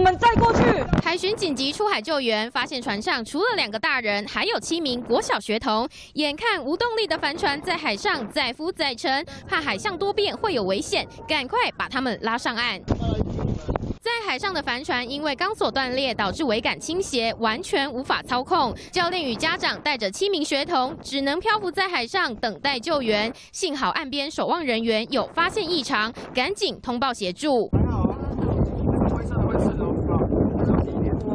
我们再过去。海巡紧急出海救援，发现船上除了两个大人，还有七名国小学童。眼看无动力的帆船在海上载浮载沉，怕海象多变会有危险，赶快把他们拉上岸。在海上的帆船因为钢索断裂，导致桅杆倾斜，完全无法操控。教练与家长带着七名学童，只能漂浮在海上等待救援。幸好岸边守望人员有发现异常，赶紧通报协助。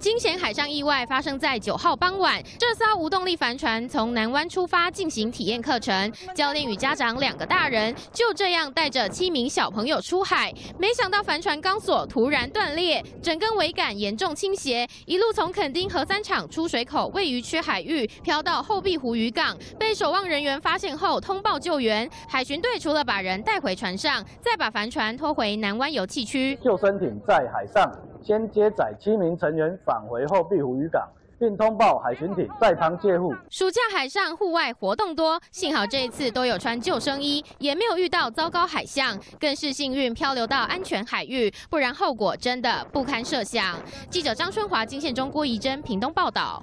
惊险海上意外发生在九号傍晚，这艘无动力帆船从南湾出发进行体验课程，教练与家长两个大人就这样带着七名小朋友出海，没想到帆船钢索突然断裂，整根桅杆严重倾斜，一路从垦丁核三厂出水口位于区海域飘到后壁湖渔港，被守望人员发现后通报救援，海巡队除了把人带回船上，再把帆船拖回南湾油气区，救生艇在海上。先接载七名成员返回后壁湖渔港，并通报海巡艇在塘借护。暑假海上户外活动多，幸好这一次都有穿救生衣，也没有遇到糟糕海象，更是幸运漂流到安全海域，不然后果真的不堪设想。记者张春华、金线中郭怡珍屏东报道。